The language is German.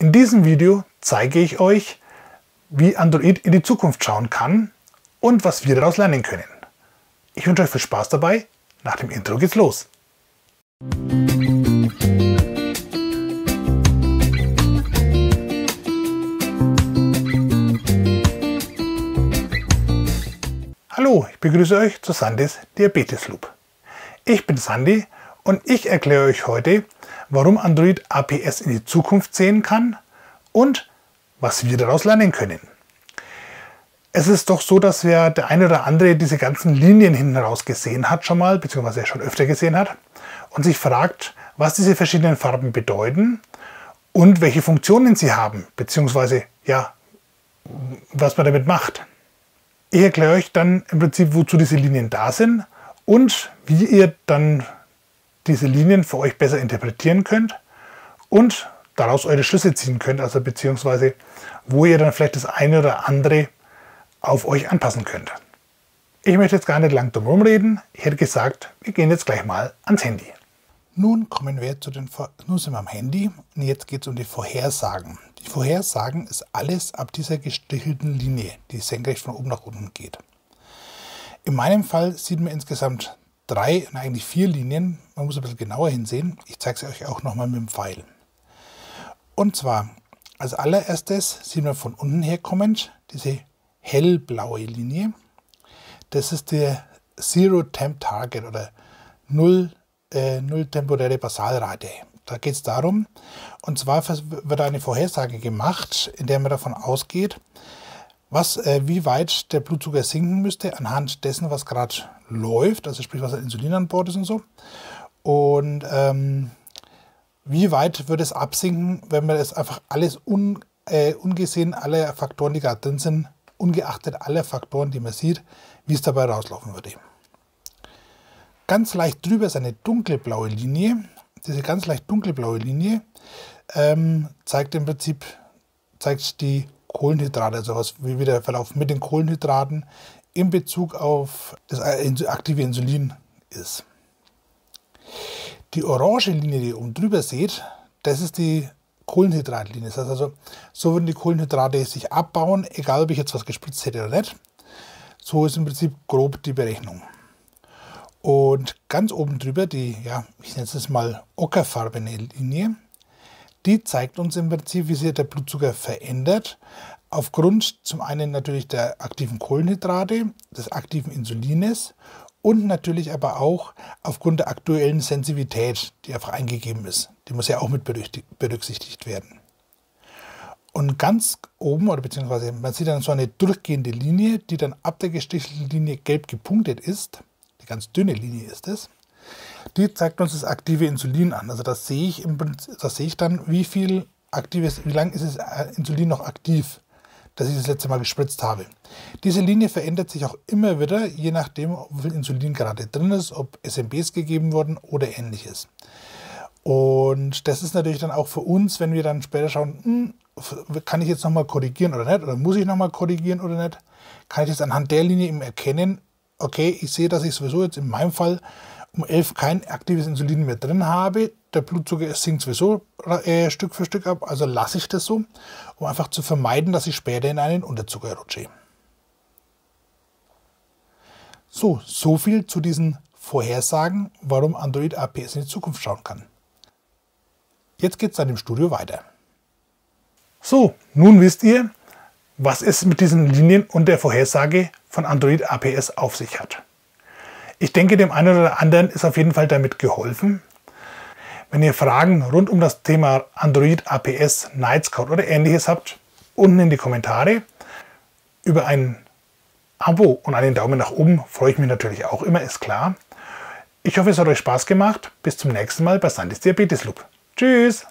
In diesem Video zeige ich euch, wie Android in die Zukunft schauen kann und was wir daraus lernen können. Ich wünsche euch viel Spaß dabei. Nach dem Intro geht's los. Hallo, ich begrüße euch zu Sandys Diabetes Loop. Ich bin Sandy und ich erkläre euch heute, warum Android APS in die Zukunft sehen kann und was wir daraus lernen können. Es ist doch so, dass wir der eine oder andere diese ganzen Linien hinten raus gesehen hat schon mal, beziehungsweise schon öfter gesehen hat und sich fragt, was diese verschiedenen Farben bedeuten und welche Funktionen sie haben, beziehungsweise ja, was man damit macht. Ich erkläre euch dann im Prinzip, wozu diese Linien da sind und wie ihr dann diese Linien für euch besser interpretieren könnt und daraus eure Schlüsse ziehen könnt, also beziehungsweise wo ihr dann vielleicht das eine oder andere auf euch anpassen könnt. Ich möchte jetzt gar nicht lang drum reden. Ich hätte gesagt, wir gehen jetzt gleich mal ans Handy. Nun kommen wir zu den nun sind wir am Handy und jetzt geht es um die Vorhersagen. Die Vorhersagen ist alles ab dieser gestrichelten Linie, die senkrecht von oben nach unten geht. In meinem Fall sieht man insgesamt drei, eigentlich vier Linien. Man muss ein bisschen genauer hinsehen. Ich zeige es euch auch nochmal mit dem Pfeil. Und zwar als allererstes sehen wir von unten her kommend diese hellblaue Linie. Das ist der Zero Temp Target oder Null, äh, Null temporäre Basalrate. Da geht es darum, und zwar wird eine Vorhersage gemacht, in der man davon ausgeht, was, äh, wie weit der Blutzucker sinken müsste anhand dessen, was gerade läuft, also sprich, was an Insulin an Bord ist und so. Und ähm, wie weit würde es absinken, wenn man es einfach alles un, äh, ungesehen, alle Faktoren, die gerade drin sind, ungeachtet aller Faktoren, die man sieht, wie es dabei rauslaufen würde. Ganz leicht drüber ist eine dunkelblaue Linie. Diese ganz leicht dunkelblaue Linie ähm, zeigt im Prinzip zeigt die Kohlenhydrate, also was, wie der Verlauf mit den Kohlenhydraten in Bezug auf das aktive Insulin ist. Die orange Linie, die ihr oben drüber seht, das ist die Kohlenhydratlinie. Das heißt also, so würden die Kohlenhydrate sich abbauen, egal ob ich jetzt was gespritzt hätte oder nicht. So ist im Prinzip grob die Berechnung. Und ganz oben drüber, die, ja, ich nenne es mal ockerfarbene Linie, die zeigt uns im Prinzip, wie sich der Blutzucker verändert. Aufgrund zum einen natürlich der aktiven Kohlenhydrate, des aktiven Insulines und natürlich aber auch aufgrund der aktuellen Sensitivität, die einfach eingegeben ist. Die muss ja auch mit berücksichtigt werden. Und ganz oben, oder beziehungsweise man sieht dann so eine durchgehende Linie, die dann ab der gestrichelten Linie gelb gepunktet ist. Die ganz dünne Linie ist es die zeigt uns das aktive Insulin an. Also das sehe ich, im, das sehe ich dann, wie viel aktives, wie lange ist das äh, Insulin noch aktiv, dass ich das letzte Mal gespritzt habe. Diese Linie verändert sich auch immer wieder, je nachdem, wie viel Insulin gerade drin ist, ob SMBs gegeben wurden oder ähnliches. Und das ist natürlich dann auch für uns, wenn wir dann später schauen, hm, kann ich jetzt nochmal korrigieren oder nicht, oder muss ich nochmal korrigieren oder nicht, kann ich jetzt anhand der Linie eben erkennen, okay, ich sehe, dass ich sowieso jetzt in meinem Fall um 11 kein aktives Insulin mehr drin habe, der Blutzucker sinkt sowieso äh, Stück für Stück ab, also lasse ich das so, um einfach zu vermeiden, dass ich später in einen Unterzucker rutsche. So, so viel zu diesen Vorhersagen, warum Android APS in die Zukunft schauen kann. Jetzt geht es dann im Studio weiter. So, nun wisst ihr, was es mit diesen Linien und der Vorhersage von Android APS auf sich hat. Ich denke, dem einen oder anderen ist auf jeden Fall damit geholfen. Wenn ihr Fragen rund um das Thema Android APS, Night Scout oder ähnliches habt, unten in die Kommentare. Über ein Abo und einen Daumen nach oben freue ich mich natürlich auch immer, ist klar. Ich hoffe, es hat euch Spaß gemacht. Bis zum nächsten Mal bei Sandys Diabetes Loop. Tschüss!